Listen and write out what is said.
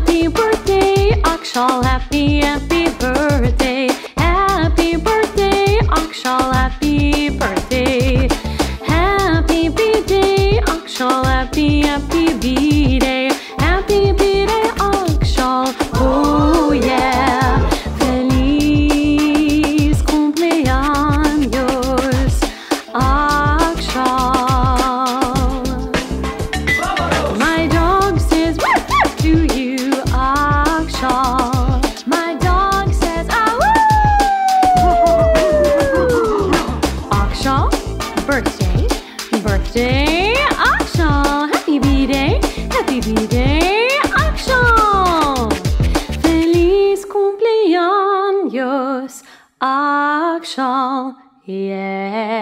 happy birthday, Akshal. Happy, happy. birthday, birthday, Akshal. Happy B-Day, happy B-Day, Akshal. Feliz cumpleaños, Akshal, yeah.